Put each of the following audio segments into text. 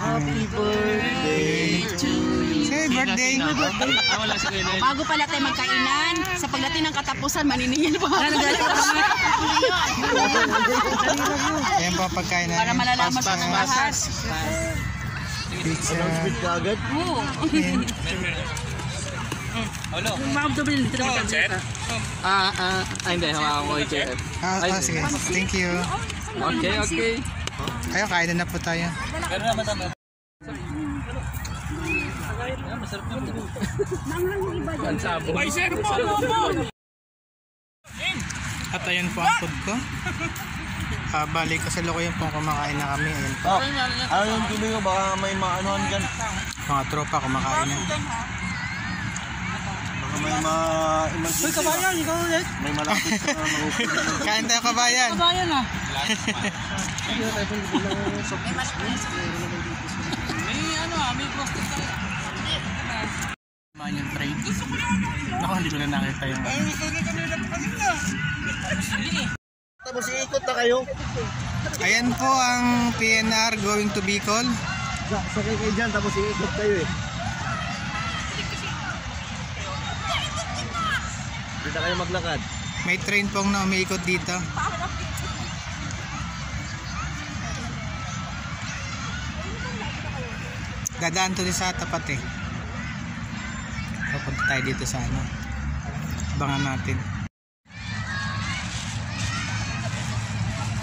Happy birthday to you. Hey, birthday. Ah, wala si Bago pala tayo magkainan, sa pagdating ng katapusan, maniniyan pa. Ayan pa pagkainan. Para malalaman sa mga has. Pass, lahat. pass. Pizza. Oo. Ayan. Ah, ah, ah, hindi. Hawakan ko yung. Ah, ah, sige. Thank you. Okay, okay. Ayo, kain na po tayo. Pero naman tama. Masarap naman. Ang sabo. Ay, sir, At ayan po ang food ko. Ah, bali kasi loko yung pong kumakain na kami. Ayan po. Oh, ano yung tuloy ko? Baka may maanuhan dyan. Mga tropa kumakain na. Baka may ma... Uy, kabayan, ikaw ulit. May malapit na. Kain tayo kabayan. Kumain yung train. Ako, hindi ko na nakita yung... Tapos iikot na kayo. Ayan po ang PNR going to Bicol. Sa- Sakay kayo dyan, tapos iikot kayo eh. Na kayo maglakad. May train pong na umiikot dito. Dadaan to sa tapat eh. Papunta tayo dito sa ano. Abangan natin.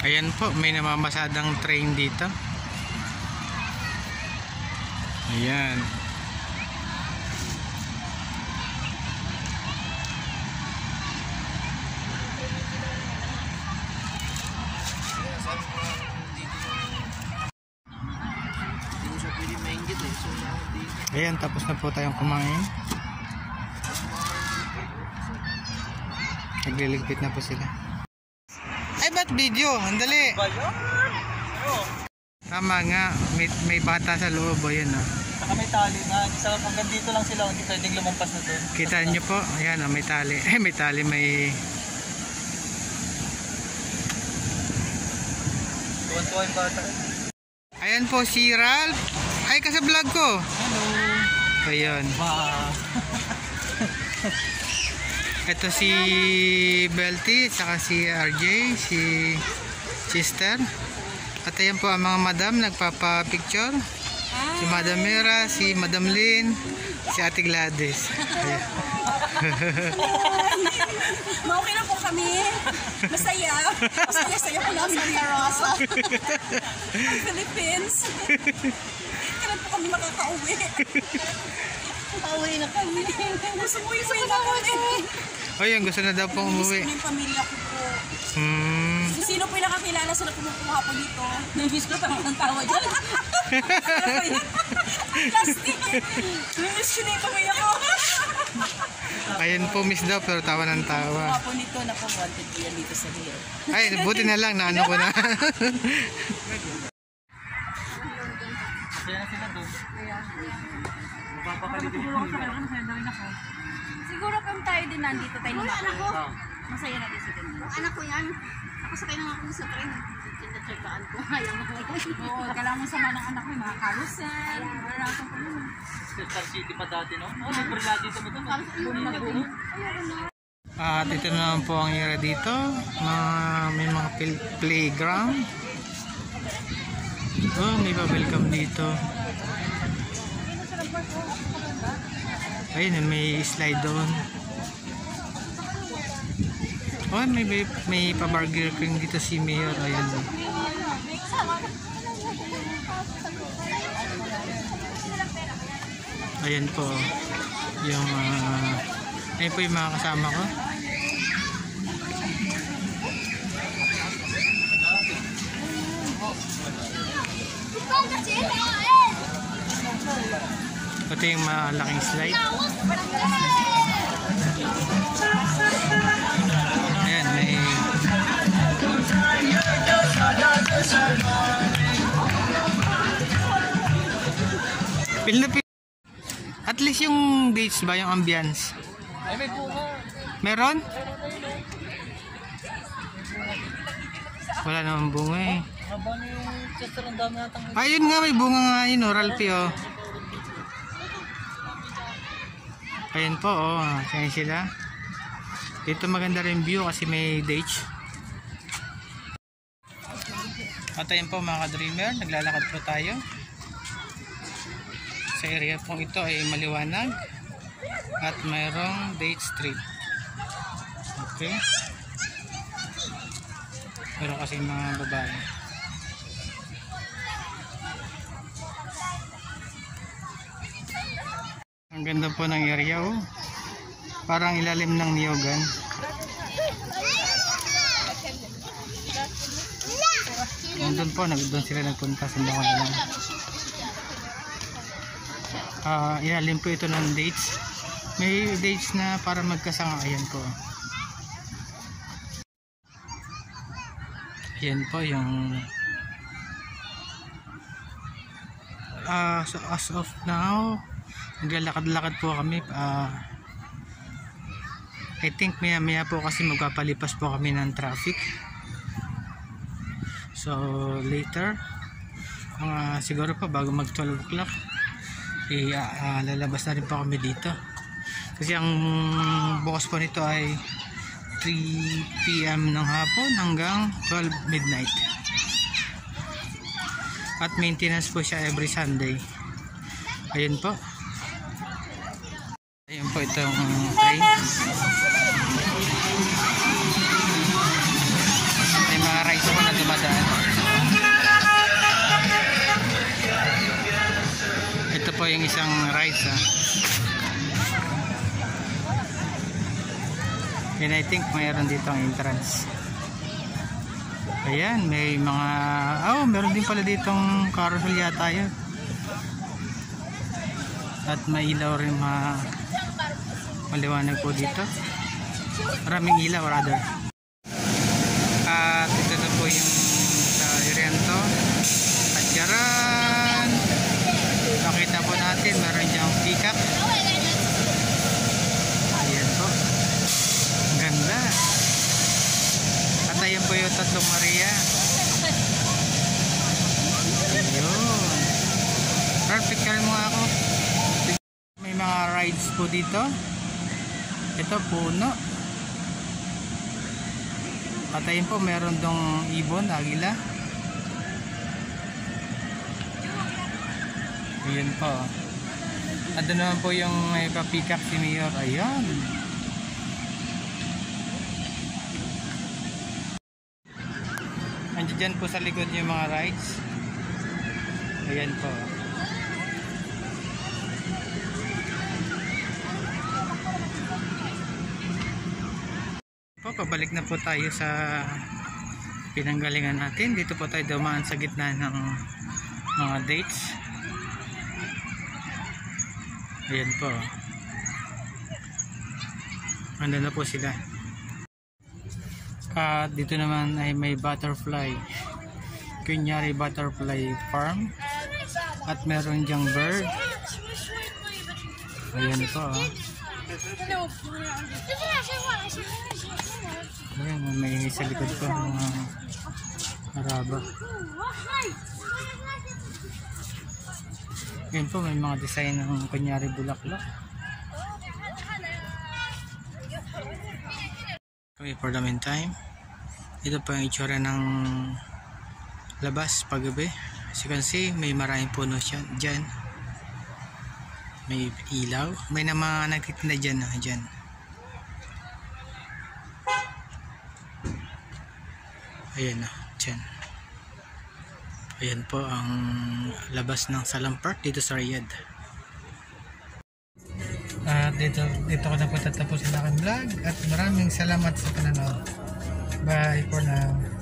Ayan po, may namamasadang train dito. Ayan. Ayan, tapos na po tayong kumain. Nagliligpit na po sila. Ay, ba't video? Andali. Tama nga, may, may bata sa loob. Ayan o. Saka may tali na. Isa hanggang dito lang sila. Hindi pwedeng lumampas na doon. Kita nyo po, ayan o, may tali. Eh, may tali, may... Tuwan-tuwa yung bata. Ayan po si Ralph. Hi ka sa vlog ko. Hello. Ayun. Wow. Ito si Belty, saka si RJ, si Sister. At ayan po ang mga madam nagpapa-picture. Si Madam Mira, si Madam Lynn, si Ate Gladys. Okay na po kami. Masaya. Masaya-saya po lang sa Rosa. Philippines. Kailan po kami makakauwi? Makauwi na kami. Gusto mo uwi na kami. O yun, gusto na daw pong umuwi. na yung pamilya ko po. Hmm. Sino po yung nakakilala sa kumukuha po dito. Namiss ko tawa ng tawa dyan. Plastic. Namiss ko na yung pamilya ko. Ayun po, miss daw, pero tawa ng tawa. Po nito na po wanted yan dito sa Rio. Ay, buti na lang, naano ko na. Kaya na sila doon. Siguro kung tayo din nandito tayo naman. Masaya na din si Tendo. Anak ko yan. Ako sakay na nga ako sa train. Tinatsagaan ko yung mga Oo, kailangan mo sama ng anak mo, yung mga carousel, marathon po yun. Star City pa dati, no? Oh, libre lahat dito mo doon. At ito na naman po ang ira dito. Mga, may mga pil- playground. Oh, may pa-welcome dito. Ayun, may slide doon. Oh, may, may, may pa-burger king dito si Mayor. Ayan. Ayan po. Yung, ah, ayun po yung mga kasama ko. Ito yung malaking slide. Ayan, may... Pil na pil. At least yung beach ba, yung ambience? Ay, may bunga. Meron? Wala namang bunga eh. Ayun nga, may bunga nga yun, oh, Ralphie, oh. Ayan po, oh, ayan sila. Dito maganda rin view kasi may dates. At ayun po mga ka-dreamer, naglalakad po tayo. Sa area po ito ay maliwanag at mayroong date street. Okay. Pero kasi mga babae. Ang ganda po ng area oh. Parang ilalim ng niyogan. Nandun po, nag doon sila nagpunta sa mga lang. Ah, ilalim po ito ng dates. May dates na para magkasanga. Ayan po. Ayan po yung ah so as of now naglalakad-lakad po kami ah I think maya maya po kasi magpapalipas po kami ng traffic. So later mga siguro pa bago mag 12 o'clock eh, ah, lalabas na rin po kami dito. Kasi ang bukas po nito ay 3 p.m. ng hapon hanggang 12 midnight. At maintenance po siya every Sunday. Ayun po po itong train may mga rides po na dumadaan ito po yung isang rides ah. and I think mayroon dito ang entrance Ayan, may mga oh, meron din pala ditong carousel yata 'yun. At may ilaw rin ma maliwanag po dito. Maraming ilaw rather. At ito na po yung sa Irento. At yaran. Nakita po natin, meron diyang peacock. Ayan po. Ang ganda. At ayan po yung tatlong Maria. Ayun. Perfect ka mo ako. May mga rides po dito. Ito puno. At ayun po meron dong ibon, agila. Ayan po. Doon naman po yung may papikak si Mayor. Ayan. Andiyan po sa likod yung mga rides. Ayan po. Pabalik na po tayo sa pinanggalingan natin. Dito po tayo dumaan sa gitna ng mga dates. Ayan po. Ando na po sila. At dito naman ay may butterfly. Kunyari butterfly farm. At meron diyang bird. Ayan po. Oh. May sa likod ko mga araba. Ayan po, may mga design ng kunyari bulaklak. Okay, for the meantime, ito po yung itsura ng labas paggabi. As you can see, may maraming puno siya dyan. May ilaw. May na mga nagtitinda dyan, no, dyan. Ayan na, dyan. Ayan po ang labas ng Salampart dito sa Riyadh. At dito, dito ko na po tatapos ang aking vlog at maraming salamat sa pananood. Bye for now.